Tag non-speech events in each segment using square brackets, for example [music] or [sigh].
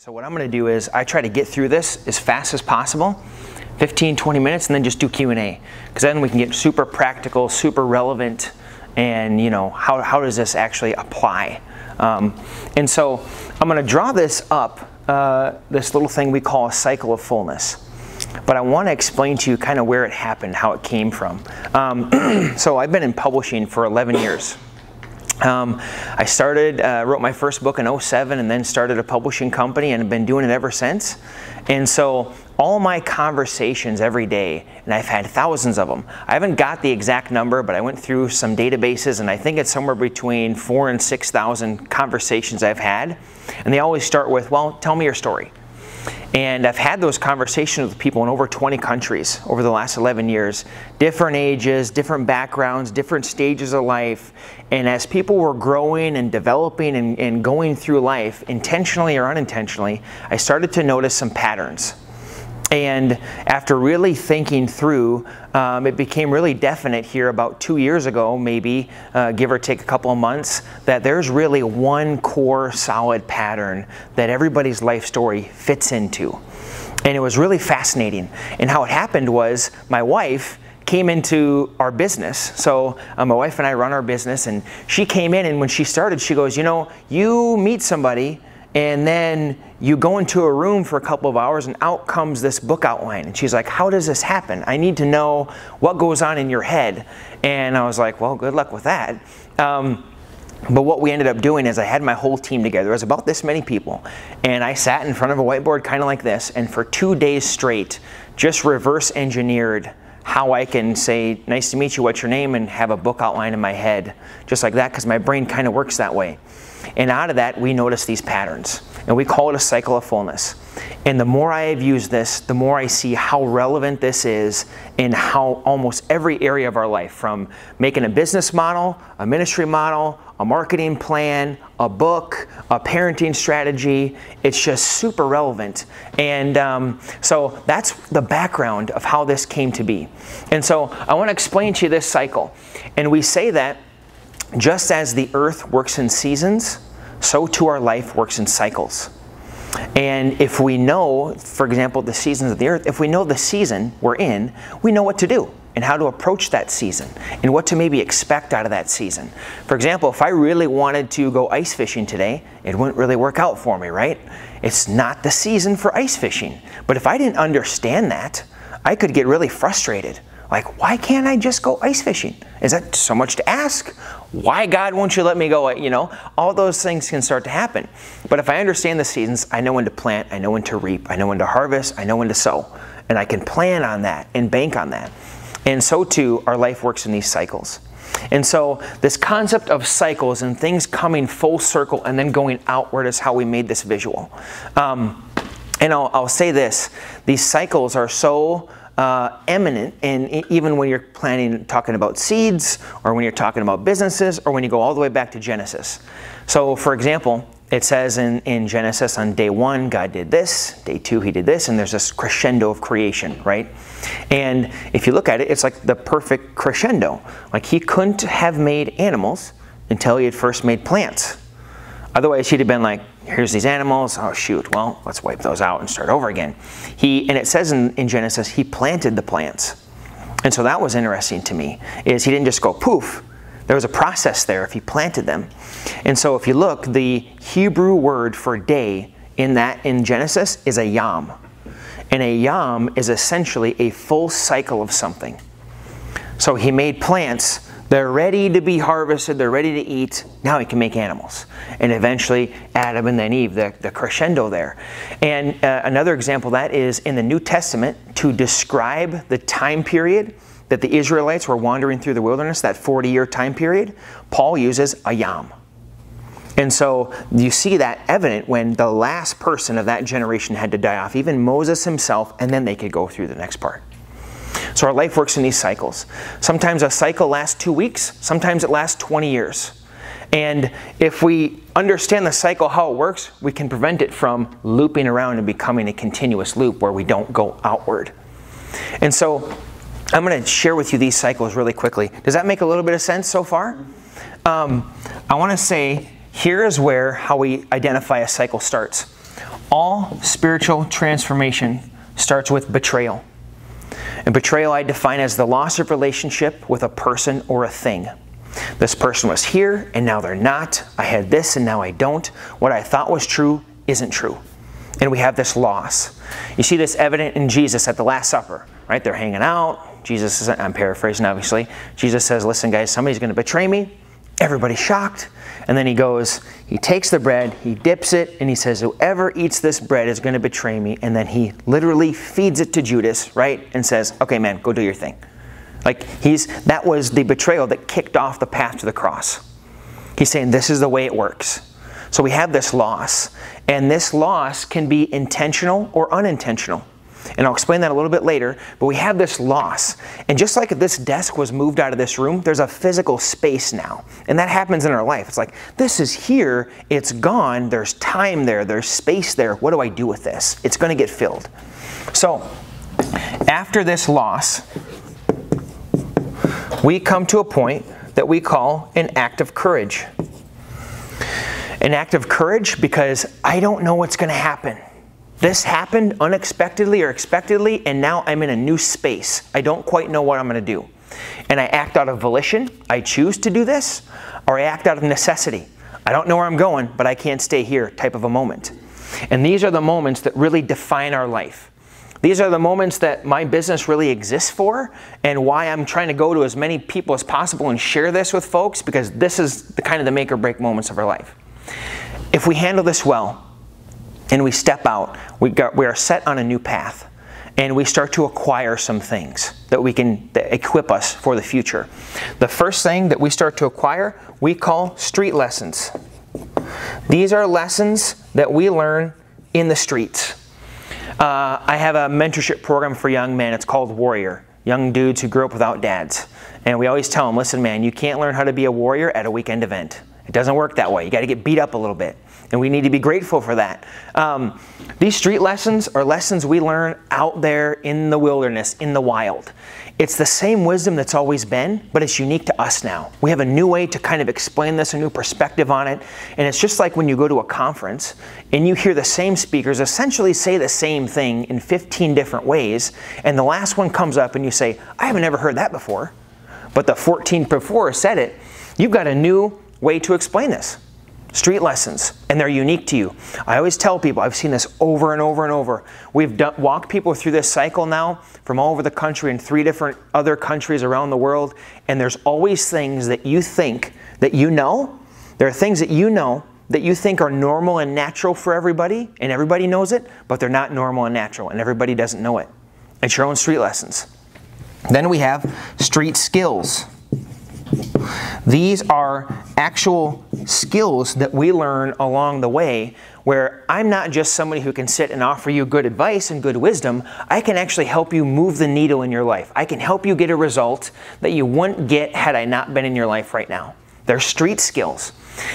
So what I'm going to do is I try to get through this as fast as possible, 15, 20 minutes, and then just do Q&A. Because then we can get super practical, super relevant, and you know, how, how does this actually apply? Um, and so I'm going to draw this up, uh, this little thing we call a cycle of fullness. But I want to explain to you kind of where it happened, how it came from. Um, [clears throat] so I've been in publishing for 11 years. Um, I started, uh, wrote my first book in 07 and then started a publishing company and have been doing it ever since. And so all my conversations every day, and I've had thousands of them. I haven't got the exact number, but I went through some databases and I think it's somewhere between four and 6,000 conversations I've had. And they always start with, well, tell me your story. And I've had those conversations with people in over 20 countries over the last 11 years, different ages, different backgrounds, different stages of life. And as people were growing and developing and, and going through life, intentionally or unintentionally, I started to notice some patterns. And after really thinking through, um, it became really definite here about two years ago, maybe, uh, give or take a couple of months, that there's really one core solid pattern that everybody's life story fits into. And it was really fascinating. And how it happened was my wife came into our business. So uh, my wife and I run our business, and she came in, and when she started, she goes, You know, you meet somebody and then you go into a room for a couple of hours and out comes this book outline. And she's like how does this happen? I need to know what goes on in your head. And i was like well good luck with that. Um, but what we ended up doing is i had my whole team together. It was about this many people. And i sat in front of a whiteboard kind of like this and for two days straight just reverse engineered how I can say, nice to meet you, what's your name, and have a book outline in my head, just like that, because my brain kind of works that way. And out of that, we notice these patterns. And we call it a cycle of fullness. And the more I have used this, the more I see how relevant this is in how almost every area of our life from making a business model, a ministry model, a marketing plan, a book, a parenting strategy. It's just super relevant. And um, so that's the background of how this came to be. And so I want to explain to you this cycle. And we say that just as the earth works in seasons, so too our life works in cycles. And if we know, for example, the seasons of the earth, if we know the season we're in, we know what to do and how to approach that season and what to maybe expect out of that season. For example, if I really wanted to go ice fishing today, it wouldn't really work out for me, right? It's not the season for ice fishing. But if I didn't understand that, I could get really frustrated. Like, why can't I just go ice fishing? Is that so much to ask? Why, God, won't you let me go? You know, all those things can start to happen. But if I understand the seasons, I know when to plant, I know when to reap, I know when to harvest, I know when to sow. And I can plan on that and bank on that. And so too, our life works in these cycles. And so, this concept of cycles and things coming full circle and then going outward is how we made this visual. Um, and I'll, I'll say this these cycles are so uh, eminent. And even when you're planning talking about seeds or when you're talking about businesses or when you go all the way back to genesis. So for example it says in, in genesis on day one god did this day two he did this and there's this crescendo of creation right? And if you look at it it's like the perfect crescendo. Like he couldn't have made animals until he had first made plants. Otherwise he'd have been like here's these animals. Oh, shoot. Well, let's wipe those out and start over again. He, and it says in, in Genesis, he planted the plants. And so that was interesting to me, is he didn't just go poof. There was a process there if he planted them. And so if you look, the Hebrew word for day in that in Genesis is a yom. And a yom is essentially a full cycle of something. So he made plants they're ready to be harvested, they're ready to eat. Now he can make animals. And eventually, Adam and then Eve, the, the crescendo there. And uh, another example that is in the New Testament to describe the time period that the Israelites were wandering through the wilderness, that 40 year time period, Paul uses a yom. And so you see that evident when the last person of that generation had to die off, even Moses himself, and then they could go through the next part. So our life works in these cycles. Sometimes a cycle lasts two weeks, sometimes it lasts 20 years. And if we understand the cycle, how it works, we can prevent it from looping around and becoming a continuous loop where we don't go outward. And so I'm going to share with you these cycles really quickly. Does that make a little bit of sense so far? Um, I want to say here is where how we identify a cycle starts. All spiritual transformation starts with betrayal. And betrayal I define as the loss of relationship with a person or a thing. This person was here and now they're not. I had this and now I don't. What I thought was true isn't true. And we have this loss. You see this evident in Jesus at the Last Supper, right? They're hanging out. Jesus is, I'm paraphrasing obviously. Jesus says, Listen, guys, somebody's going to betray me. Everybody's shocked. And then he goes, he takes the bread, he dips it, and he says, Whoever eats this bread is going to betray me. And then he literally feeds it to Judas, right? And says, Okay, man, go do your thing. Like he's that was the betrayal that kicked off the path to the cross. He's saying this is the way it works. So we have this loss, and this loss can be intentional or unintentional. And I'll explain that a little bit later, but we have this loss. And just like this desk was moved out of this room, there's a physical space now. And that happens in our life. It's like, this is here, it's gone, there's time there, there's space there. What do I do with this? It's going to get filled. So, after this loss, we come to a point that we call an act of courage. An act of courage because I don't know what's going to happen. This happened unexpectedly or expectedly, and now I'm in a new space. I don't quite know what I'm going to do. And I act out of volition, I choose to do this, or I act out of necessity. I don't know where I'm going, but I can't stay here type of a moment. And these are the moments that really define our life. These are the moments that my business really exists for, and why I'm trying to go to as many people as possible and share this with folks because this is the kind of the make or break moments of our life. If we handle this well and we step out, we, got, we are set on a new path and we start to acquire some things that we can that equip us for the future. The first thing that we start to acquire, we call street lessons. These are lessons that we learn in the streets. Uh, I have a mentorship program for young men. It's called Warrior. Young dudes who grew up without dads. And we always tell them, listen, man, you can't learn how to be a warrior at a weekend event. It doesn't work that way. You got to get beat up a little bit. And we need to be grateful for that. Um, these street lessons are lessons we learn out there in the wilderness, in the wild. It's the same wisdom that's always been, but it's unique to us now. We have a new way to kind of explain this, a new perspective on it. And it's just like when you go to a conference and you hear the same speakers essentially say the same thing in 15 different ways, and the last one comes up and you say, I haven't ever heard that before. But the 14 before said it. You've got a new way to explain this street lessons, and they're unique to you. I always tell people, I've seen this over and over and over. We've done, walked people through this cycle now from all over the country and three different other countries around the world, and there's always things that you think that you know. There are things that you know that you think are normal and natural for everybody, and everybody knows it, but they're not normal and natural, and everybody doesn't know it. It's your own street lessons. Then we have street skills. These are actual skills that we learn along the way where I'm not just somebody who can sit and offer you good advice and good wisdom. I can actually help you move the needle in your life. I can help you get a result that you wouldn't get had I not been in your life right now. They're street skills.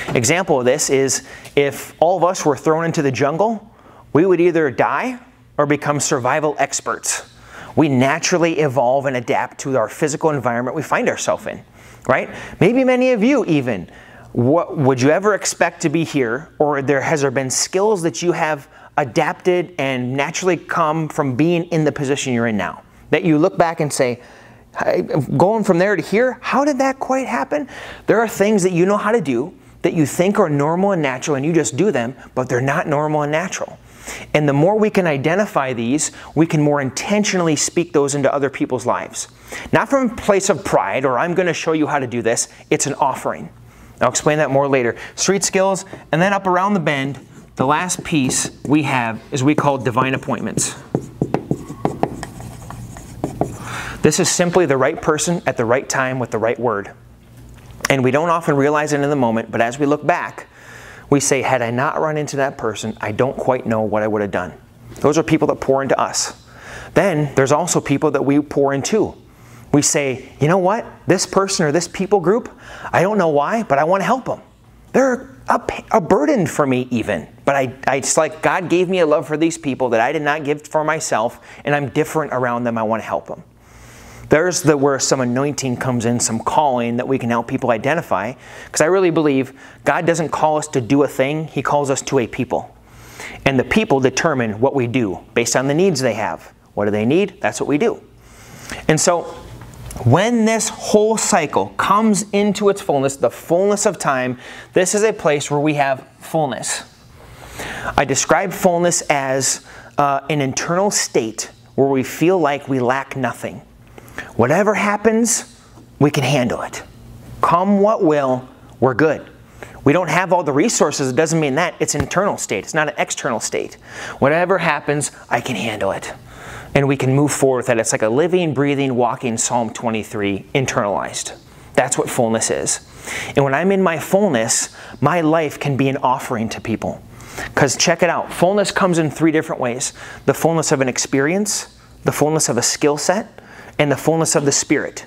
Example of this is if all of us were thrown into the jungle, we would either die or become survival experts. We naturally evolve and adapt to our physical environment we find ourselves in right? Maybe many of you even. What would you ever expect to be here, or there has there been skills that you have adapted and naturally come from being in the position you're in now? That you look back and say, going from there to here, how did that quite happen? There are things that you know how to do that you think are normal and natural, and you just do them, but they're not normal and natural. And the more we can identify these, we can more intentionally speak those into other people's lives. Not from a place of pride or I'm going to show you how to do this, it's an offering. I'll explain that more later. Street skills, and then up around the bend, the last piece we have is we call divine appointments. This is simply the right person at the right time with the right word. And we don't often realize it in the moment, but as we look back, we say, had I not run into that person, I don't quite know what I would have done. Those are people that pour into us. Then there's also people that we pour into. We say, you know what? This person or this people group, I don't know why, but I want to help them. They're a, a burden for me, even. But I, I, it's like God gave me a love for these people that I did not give for myself, and I'm different around them. I want to help them. There's the where some anointing comes in, some calling that we can help people identify. Because I really believe God doesn't call us to do a thing, He calls us to a people. And the people determine what we do based on the needs they have. What do they need? That's what we do. And so when this whole cycle comes into its fullness, the fullness of time, this is a place where we have fullness. I describe fullness as uh, an internal state where we feel like we lack nothing. Whatever happens, we can handle it. Come what will, we're good. We don't have all the resources, it doesn't mean that. It's an internal state, it's not an external state. Whatever happens, I can handle it. And we can move forward with that. It's like a living, breathing, walking Psalm 23 internalized. That's what fullness is. And when I'm in my fullness, my life can be an offering to people. Because check it out fullness comes in three different ways the fullness of an experience, the fullness of a skill set, and the fullness of the Spirit.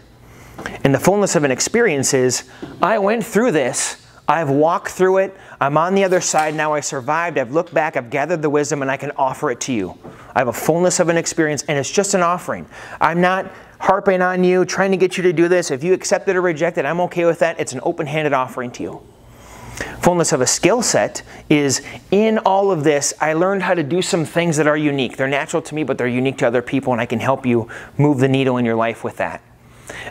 And the fullness of an experience is I went through this, I've walked through it, I'm on the other side now, I survived, I've looked back, I've gathered the wisdom, and I can offer it to you. I have a fullness of an experience, and it's just an offering. I'm not harping on you, trying to get you to do this. If you accept it or reject it, I'm okay with that. It's an open handed offering to you. Fullness of a skill set is in all of this, I learned how to do some things that are unique. They're natural to me, but they're unique to other people, and I can help you move the needle in your life with that.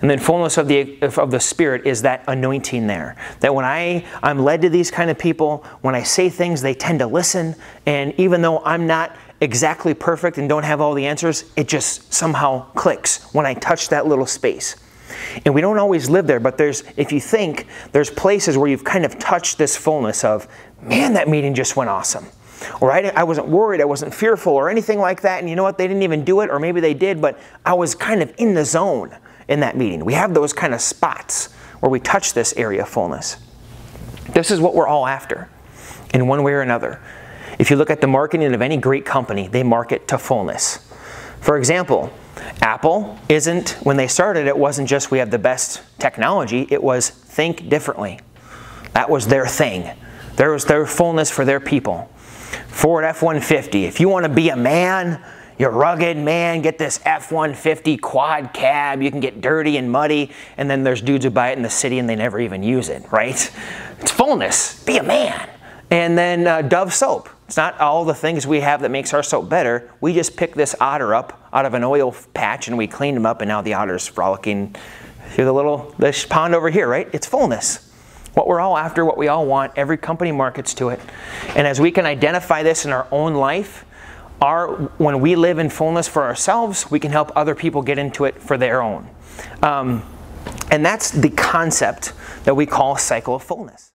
And then fullness of the of the spirit is that anointing there. That when I I'm led to these kind of people, when I say things, they tend to listen, and even though I'm not exactly perfect and don't have all the answers, it just somehow clicks when I touch that little space. And we don't always live there, but there's, if you think, there's places where you've kind of touched this fullness of, man, that meeting just went awesome. I, I wasn't worried, I wasn't fearful, or anything like that. And you know what? They didn't even do it, or maybe they did, but I was kind of in the zone in that meeting. We have those kind of spots where we touch this area of fullness. This is what we're all after in one way or another. If you look at the marketing of any great company, they market to fullness. For example, Apple isn't, when they started, it wasn't just we have the best technology, it was think differently. That was their thing. There was their fullness for their people. Ford F 150, if you want to be a man, you're rugged, man, get this F 150 quad cab. You can get dirty and muddy, and then there's dudes who buy it in the city and they never even use it, right? It's fullness. Be a man. And then uh, Dove soap. It's not all the things we have that makes our soap better. We just pick this otter up out of an oil patch and we cleaned him up, and now the otter's frolicking through the little this pond over here, right? It's fullness. What we're all after, what we all want, every company markets to it. And as we can identify this in our own life, our, when we live in fullness for ourselves, we can help other people get into it for their own. Um, and that's the concept that we call cycle of fullness.